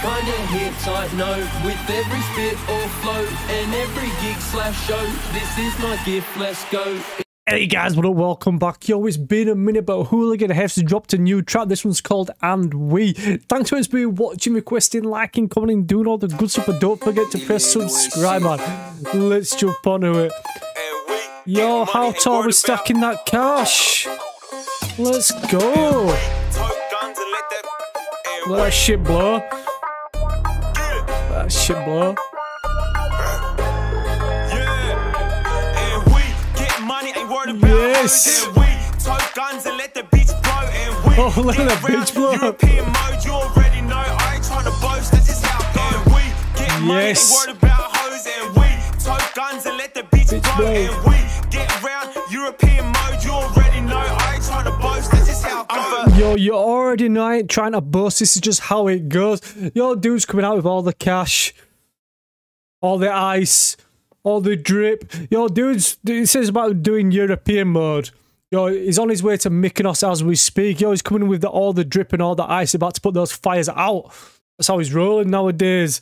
kinda hits I know with every spit or flow and every gig slash show. This is my gift. Let's go. Hey guys, what up? Welcome back. Yo, it's been a minute, but Hooligan has dropped a new track. This one's called And We. Thanks for been watching, requesting, liking, commenting, doing all the good stuff, but don't forget to press subscribe, man. Let's jump onto it. Yo, how tall we stacking that cash? Let's go. Let that shit blow. Let that shit blow. Yes. Oh, let that bitch blow. European mode, you already Yo, you already know trying to bust. This is just how it goes. Yo, dude's coming out with all the cash, all the ice, all the drip. Yo, dude's, he says about doing European mode. Yo, he's on his way to Mykonos as we speak. Yo, he's coming with the, all the drip and all the ice, about to put those fires out. That's how he's rolling nowadays.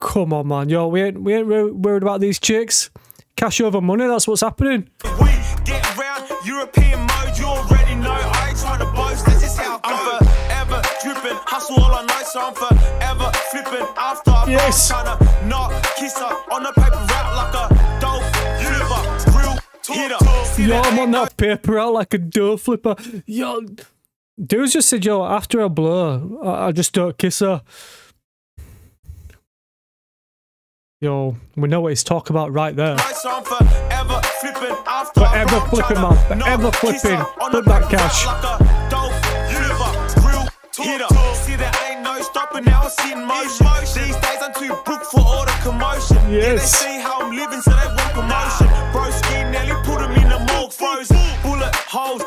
Come on, man. Yo, we ain't, we ain't worried about these chicks. Cash over money, that's what's happening. We get round European you already know. I ain't trying to boast, that's just how. I'm forever dripping, hustle all I know, so I'm forever flipping after I've Yes. trying to not kiss her on the paper like a dope flipper. Real hitter. Yo, I'm on that paper out like a dough flipper. Yo, dudes just said, yo, after a blow, I, I just don't kiss her. Yo, we know what he's talking about right there. Forever flipping after Forever flipping, man. Forever flipping. Flip that cash. route like a dope flipper. Real hitter. See there ain't no stopping now, it's in motion. These days I'm too broke for all the commotion. Yeah, they Yes. see how I'm living, so they want promotion. Broski nearly put him in the morgue frozen. Bullet holes,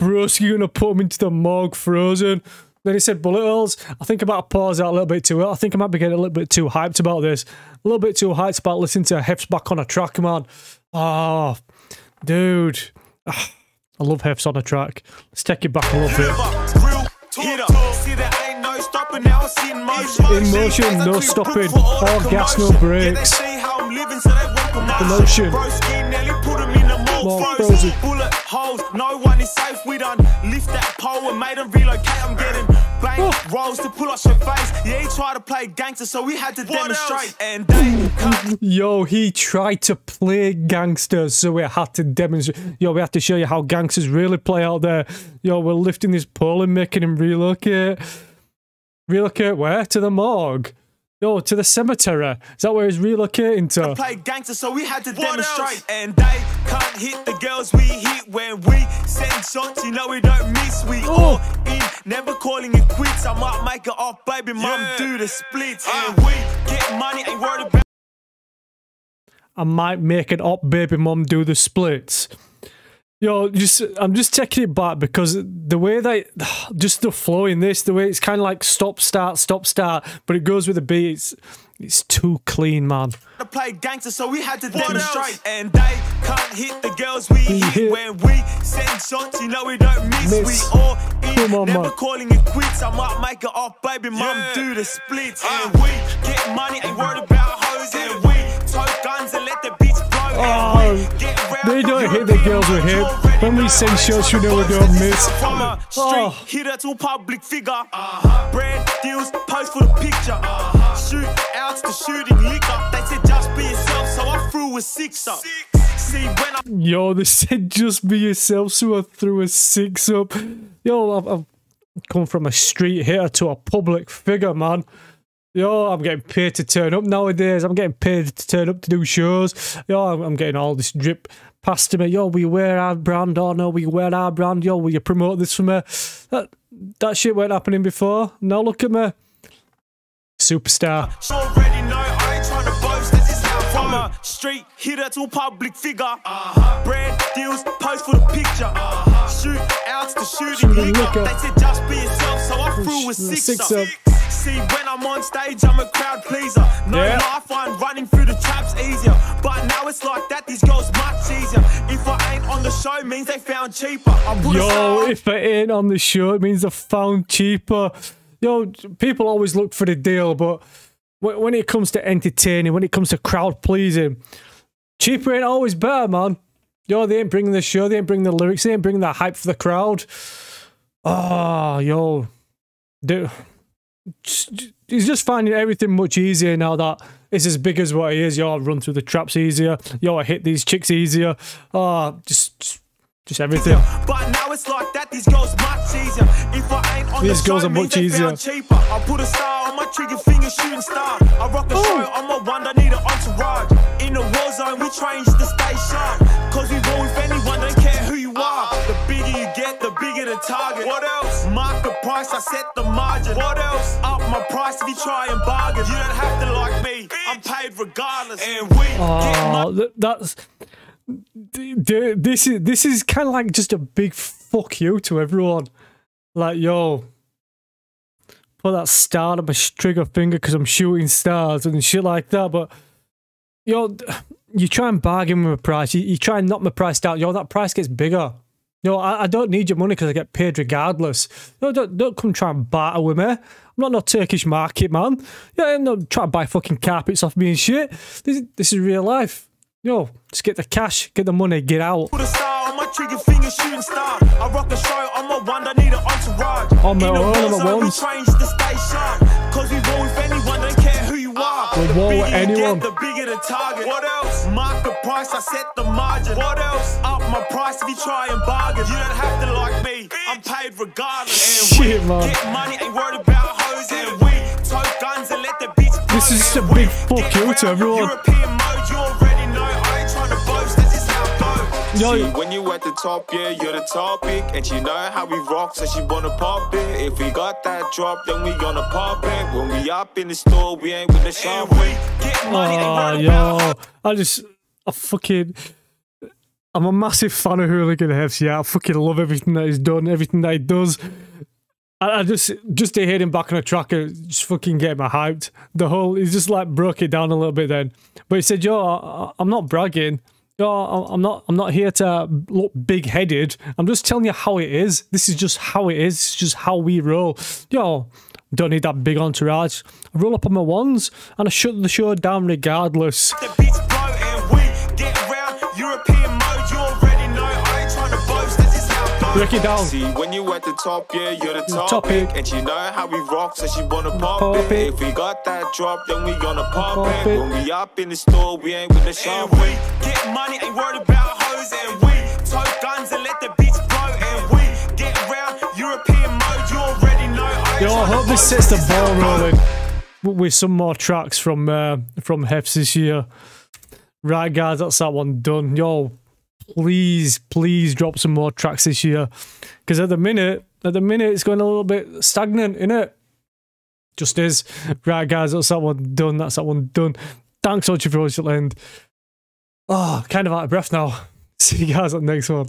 Broski gonna put him into the morgue frozen. Then he said bullet holes. I think I might have paused out a little bit too. I think I might be getting a little bit too hyped about this. A little bit too hyped about listening to Hefs back on a track, man. Oh, dude. Ah, I love Hefs on a track. Let's take it back a little bit. In motion. No stopping. all gas, no brakes. morgue Morgue frozen. Frozen. Holes, no one is safe. We done lift that pole and made him relocate. I'm getting bang rolls to pull up your face. Yeah, he tried to play gangster, so we had to demonstrate. And they cut Yo, he tried to play gangsters, so we had to demonstrate. Yo, we have to show you how gangsters really play out there. Yo, we're lifting this pole and making him relocate. Relocate where? To the morgue. Yo, to the cemetery. Is that where he's relocating to? I play gangster, so we had to demonstrate. And they can't hit the girls we hit when we send shots. You know we don't miss. We all in, never calling it quits. I might make it off, baby. mom, do the splits. Ah. And we get money, ain't worried about. I might make it up, baby mum, do the splits. Yo, just I'm just taking it back because the way that just the flow in this, the way it's kind of like stop, start, stop, start, but it goes with the beat. It's, it's too clean, man. to play gangster, so we had to demonstrate. And they can't hit the girls we hit hit. when we send shots. You know we don't miss. Miss. We all in, Come on, never man. calling it quits. I might make it off, baby. Mum, do the splits. Uh. And we get money, ain't worried about hoes. And we tote guns and let the bitch blow. Oh, and we oh. get round they don't hit the girls we mode, you hit. When we know. send I shots, ain't you know we don't miss. From a street Oh. hitter to public figure. Brand deals, post for the picture. Shoot outs to shooting liquor. They said just be yourself, so I threw a six up. See when I Yo, they said just be yourself, so I threw a six up. Yo, I've, I've come from a street hitter to a public figure, man. Yo, I'm getting paid to turn up nowadays. I'm getting paid to turn up to do shows. Yo, I'm, I'm getting all this drip passed to me. Yo, will you wear our brand or no? Will you wear our brand? Yo, will you promote this for me? That, that shit weren't happening before. Now look at me. Superstar. already know I ain't trying to boast. This is how from a street hitter to a public figure. Uh-huh. Brand deals, post for the picture. Uh-huh. Shoot outs to shooting Shooting liquor. liquor. They said just be yourself, so I threw a Sh- six, six up. up. See, when I'm on stage, I'm a crowd pleaser. No Yeah. lie, I find running through the traps easier. But now it's like that, these girls much easier. If I ain't on the show, means they found cheaper. I Yo, if it ain't on the show, it means I found cheaper. Yo, people always look for the deal, but when it comes to entertaining, when it comes to crowd pleasing, cheaper ain't always better, man. Yo, they ain't bringing the show, they ain't bringing the lyrics, they ain't bringing the hype for the crowd. Oh, yo, dude, he's just finding everything much easier now that it's as big as what he is. Yo, I run through the traps easier. Yo, I hit these chicks easier. Oh, just, just just everything. But now it's like that, these girls much easier. If I ain't on these the girls show, are much easier. Cheaper. I put a star on my trigger finger, shooting star. I rock a oh. show, I'm a one, I need an entourage. In the war zone, we train to stay sharp. Cause we roll with anyone, don't care who you are. The bigger you get, the bigger the target. What else? Price, I set the margin. What else? Up my price if you try and bargain. You don't have to like me, I'm paid regardless. And we oh, that's this is this is kind of like just a big fuck you to everyone. Like, yo, put that star on my trigger finger because I'm shooting stars and shit like that. But yo, you try and bargain with a price. You, you try and knock my price down. Yo, that price gets bigger. No, I, I don't need your money because I get paid regardless. No, don't, don't come try and barter with me. I'm not no Turkish market, man. Yeah, I'm not trying to buy fucking carpets off me and shit. This, this is real life. Yo, just get the cash, get the money, get out. Put a star on my trigger finger, shooting star. I rock a show on my one, I need an entourage. On my own, on my ones. to stay sharp. Cause we war with anyone, don't care who you are. We war with anyone. The bigger the target. What else? Market price, I set the margin. What else? Up my price if you try and bargain. You don't have to like me, I'm paid regardless. And Shit, we man. get money, ain't worried about hoes. And we tote guns and let the beats This is just a big fuck you to everyone. European mode, you already Yo, See, when you at the top, yeah, you're the topic. And she know how we rock, so she wanna pop it. If we got that drop, then we gonna pop it. When we up in the store, we ain't with the shop. We get money, oh, yo, I just, I fucking. I'm a massive fan of Hooligan yeah. I fucking love everything that he's done, everything that he does. I, I just just to hear him back on a track, just fucking get my hyped. The whole, he just like broke it down a little bit then. But he said, yo, I'm not bragging. No, I'm not. I'm not here to look big-headed. I'm just telling you how it is. This is just how it is. It's just how we roll. Yo, don't need that big entourage. I roll up on my ones and I shut the show down regardless. Break it down. See, when you at the top, yeah, you're the topic. topic. And she know how we rock, so she wanna pop, pop it. it. If we got that drop, then we gonna pop, pop it. it. When we up in the store, we ain't with the shop. And we get money, ain't worried about hoes. And we tote guns and let the beats blow. And we get around European mode, you already know. Yo, I hope this sets the ball rolling with some more tracks from uh, from Hefs this year. Right, guys, that's that one done. Yo, please, please drop some more tracks this year. Because at the minute, at the minute, it's going a little bit stagnant, in it. Just is. Right, guys, that's that one done. That's that one done. Thanks so much for watching the end. Oh, kind of out of breath now. See you guys on the next one.